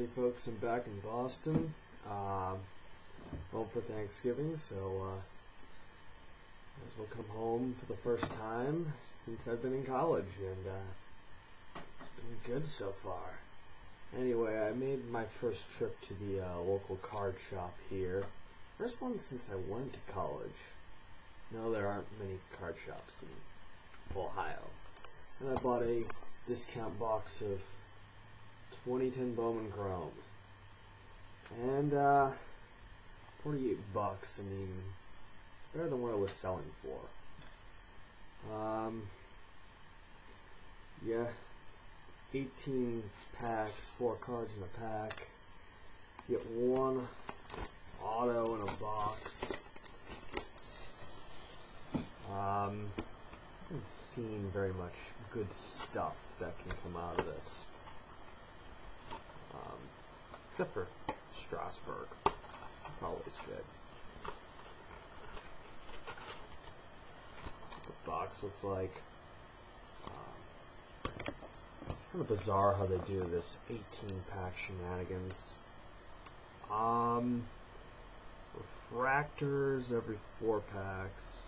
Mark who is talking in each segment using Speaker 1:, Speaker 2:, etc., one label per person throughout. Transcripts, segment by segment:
Speaker 1: Alrighty, folks, I'm back in Boston. Um, home for Thanksgiving, so uh, as well come home for the first time since I've been in college, and uh, it's been good so far. Anyway, I made my first trip to the uh, local card shop here. First one since I went to college. No, there aren't many card shops in Ohio. And I bought a discount box of 2010 Bowman Chrome. And, uh, 48 bucks, I mean, it's better than what I was selling for. Um, yeah, 18 packs, 4 cards in a pack. Get one auto in a box. Um, I haven't seen very much good stuff that can come out of this. Except for Strasburg. It's always good. The box looks like. Um, kind of bizarre how they do this 18 pack shenanigans. Um, refractors every four packs.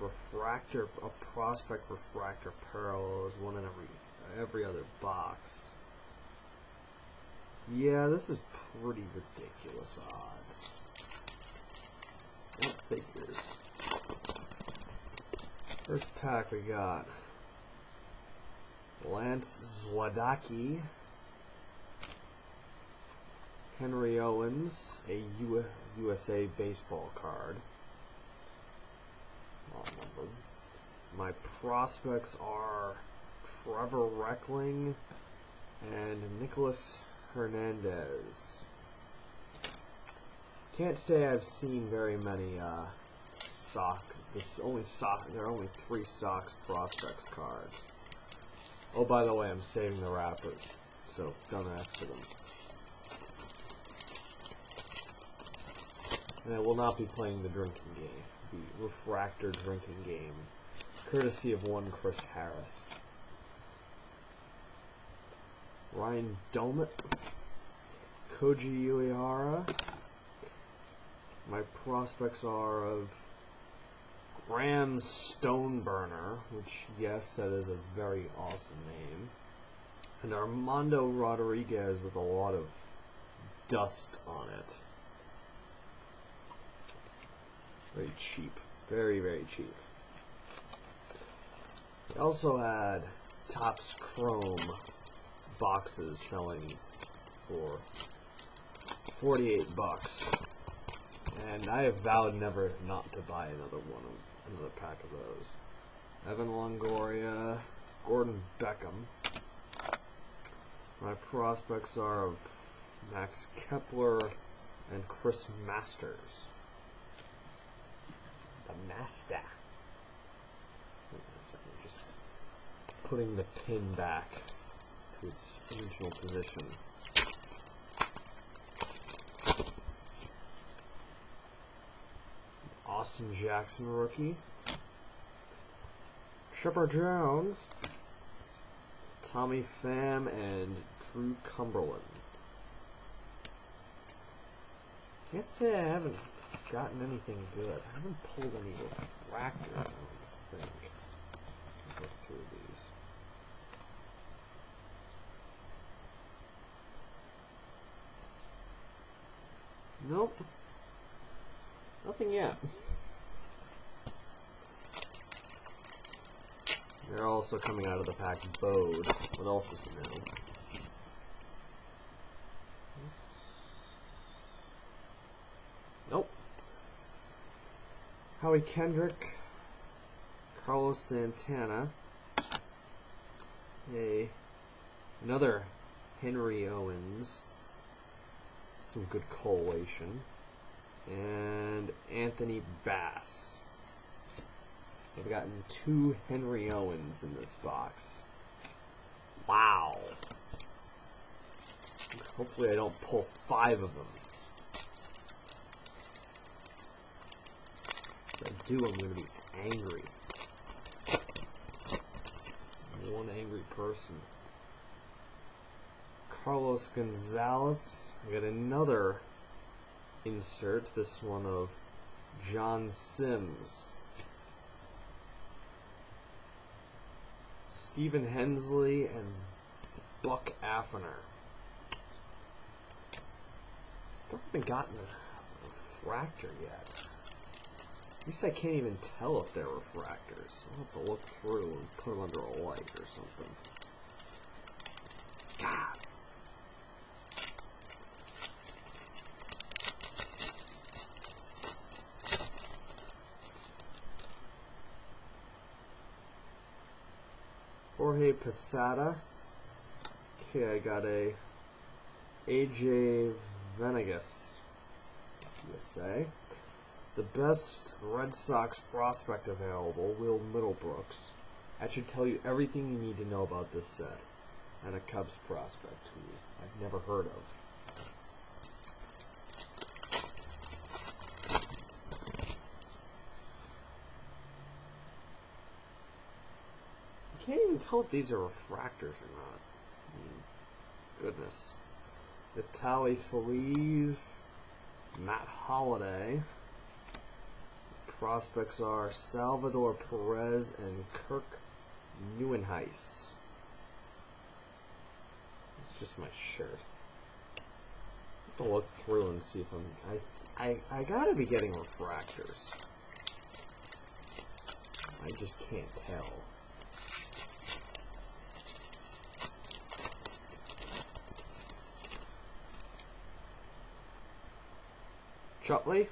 Speaker 1: Refractor, a prospect refractor parallel is one in every every other box. Yeah, this is pretty ridiculous odds. That figures. First pack we got Lance Zawadzki, Henry Owens, a U USA baseball card. My prospects are Trevor Reckling and Nicholas Hernandez. Can't say I've seen very many uh, sock. This only sock. There are only three Sox prospects cards. Oh, by the way, I'm saving the wrappers, so don't ask for them. And I will not be playing the drinking game, the refractor drinking game, courtesy of one Chris Harris. Ryan Doumit, Koji Uehara. My prospects are of Graham Stoneburner, which, yes, that is a very awesome name, and Armando Rodriguez with a lot of dust on it. Very cheap. Very, very cheap. We also had Topps Chrome boxes selling for 48 bucks. And I have vowed never not to buy another one of another pack of those. Evan Longoria, Gordon Beckham. My prospects are of Max Kepler and Chris Masters. The Master. Just putting the pin back to its original position. Austin Jackson rookie. Chipper Jones. Tommy Pham and Drew Cumberland. Can't say I haven't gotten anything good. I haven't pulled any refractors, I don't think. Let's look through these. Nope. Nothing yet. They're also coming out of the pack Bode. What else is new? Nope. Howie Kendrick, Carlos Santana, a another Henry Owens, some good collation, and Anthony Bass. I've gotten two Henry Owens in this box. Wow. Hopefully I don't pull five of them. If I do, I'm going to be angry. One angry person. Carlos Gonzalez. I got another insert, this one of John Sims. Stephen Hensley and Buck Afenir. Still haven't gotten a refractor yet. At least I can't even tell if they're refractors. I'll have to look through and put them under a light or something. God. Posada. Okay, I got a AJ Vanegas. USA. The best Red Sox prospect available, Will Middlebrooks. That should tell you everything you need to know about this set. And a Cubs prospect who I've never heard of. Can't even tell if these are refractors or not. I mean, goodness. Neftali Feliz, Matt Holliday. Prospects are Salvador Perez and Kirk Nieuwenhuis. It's just my shirt. I have to look through and see if I'm. I I I gotta be getting refractors. I just can't tell. Chutley?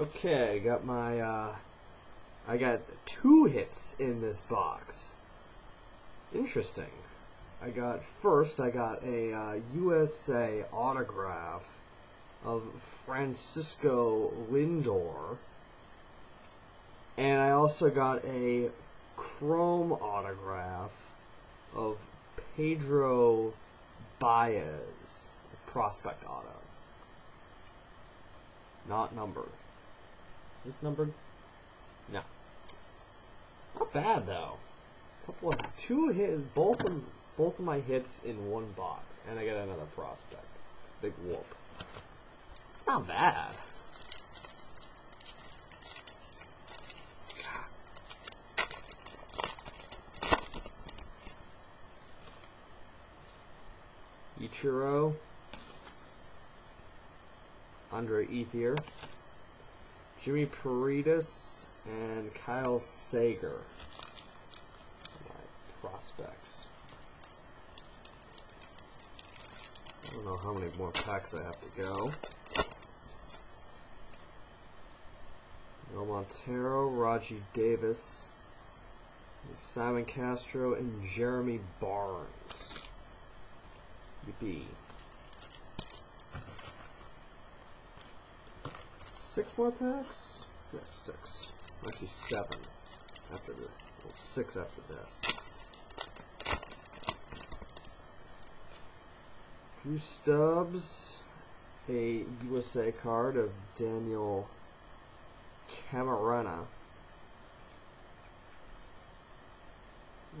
Speaker 1: Okay, got my, uh, I got two hits in this box. Interesting. I got, first, I got a uh, USA autograph of Francisco Lindor. And I also got a chrome autograph of Pedro Baez, prospect auto. Not numbered. Is this numbered? No. Not bad though. Couple of two hits, both of both of my hits in one box, and I get another prospect. Big whoop. Not bad. Ichiro. Andre Ethier. Jimmy Paredes and Kyle Seager. My prospects. I don't know how many more packs I have to go. No Montero, Rajai Davis, Simon Castro, and Jeremy Barnes. Yippee. Six more packs? Yes, six. Might be seven after the well, six after this. Drew Stubbs, a USA card of Daniel Camarena.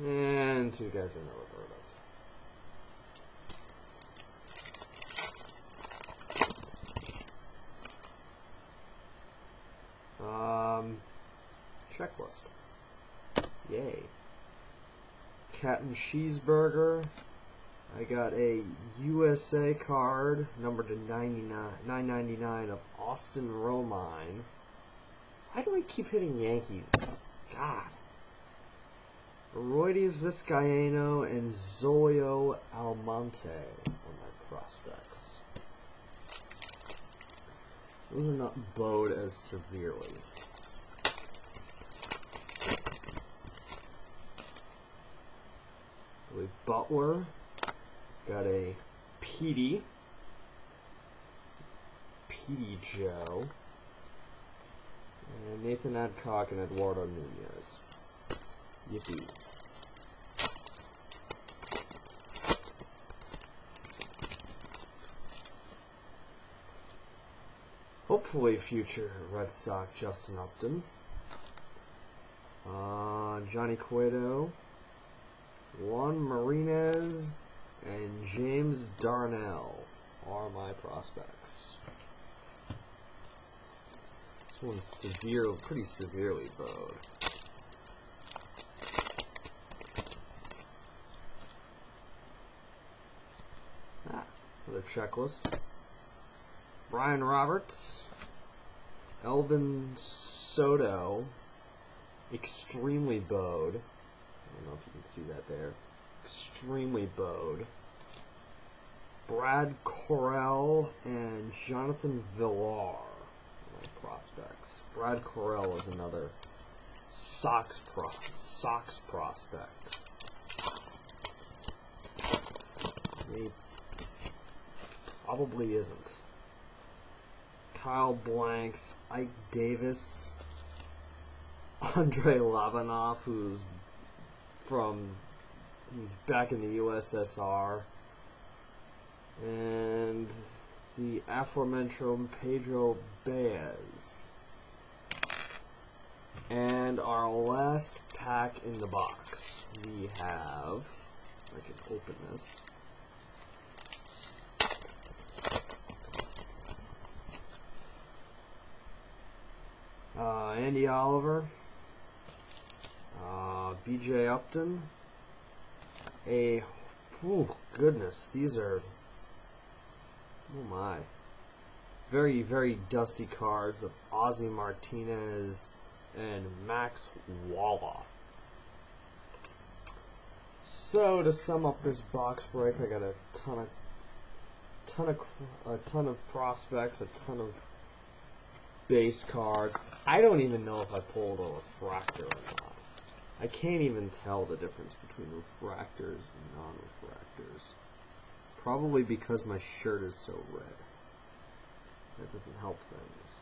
Speaker 1: And two guys I never heard of. Um, checklist. Yay. Cat and cheeseburger. I got a USA card, numbered to 99, 999 of Austin Romine. Why do I keep hitting Yankees? God. Arodys Vizcaino and Zolio Almonte are my prospects. Those are not bowed as severely. Butler. Got a Petey. Petey Joe. And Nathan Adcock and Eduardo Nunez. Yippee. Hopefully future Red Sox Justin Upton. Uh, Johnny Cueto. Juan Marinez and James Darnell are my prospects. This one's severe, pretty severely bowed. Ah, another checklist. Brian Roberts, Elvin Soto, extremely bowed. Don't know if you can see that there. Extremely bowed. Brad Correll and Jonathan Villar, prospects. Brad Correll is another Sox pro Sox prospect. He probably isn't. Kyle Blanks, Ike Davis, Andre Labanov, who's from he's back in the USSR, and the aforementioned Pedro Baez. And our last pack in the box, we have. I can open this. Uh, Andy Oliver, B.J. Upton, a, oh goodness, these are, oh my, very, very dusty cards of Ozzy Martinez and Max Walla. So to sum up this box break, I got a ton of, ton of, a ton of prospects, a ton of base cards. I don't even know if I pulled a refractor or not. I can't even tell the difference between refractors and non-refractors. Probably because my shirt is so red. That doesn't help things.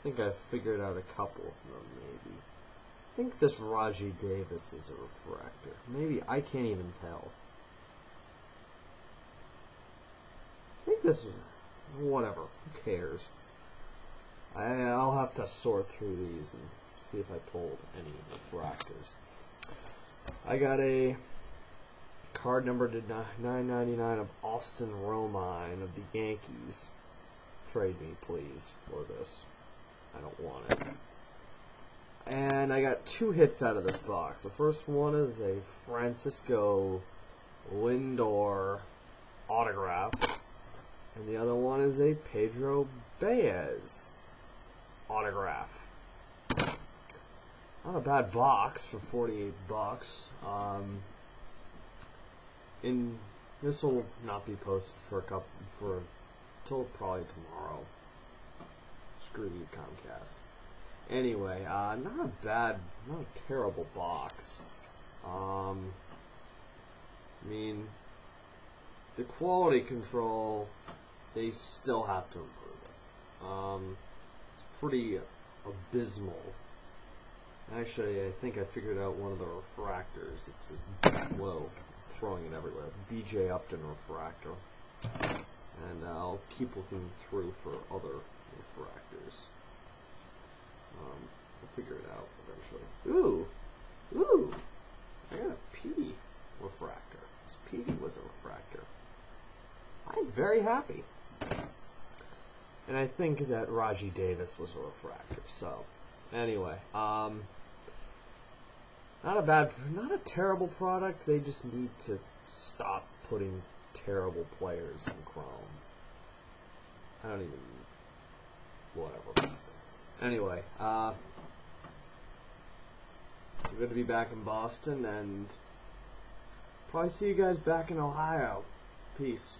Speaker 1: I think I've figured out a couple of them, maybe. I think this Rajai Davis is a refractor. Maybe, I can't even tell. I think this is whatever. Who cares? I, I'll have to sort through these and see if I pulled any of the refractors. I got a card number to 999 of Austin Romine of the Yankees. Trade me, please, for this. I don't want it. And I got two hits out of this box. The first one is a Francisco Lindor autograph. And the other one is a Pedro Baez autograph. Not a bad box for 48 bucks. Um, in this will not be posted for a couple for until probably tomorrow. Screw you, Comcast. Anyway, uh, not a bad, not a terrible box. Um, I mean, the quality control, they still have to improve it. Um, pretty abysmal. Actually, I think I figured out one of the refractors. It's this, whoa, throwing it everywhere. BJ Upton refractor. And I'll keep looking through for other refractors. Um, I'll figure it out eventually. Ooh! Ooh! I got a P refractor. This P was a refractor. I'm very happy. And I think that Rajai Davis was a refractor. So, anyway, um, not a bad, not a terrible product. They just need to stop putting terrible players in Chrome. I don't even, whatever. Anyway, uh, we're going to be back in Boston and probably see you guys back in Ohio. Peace.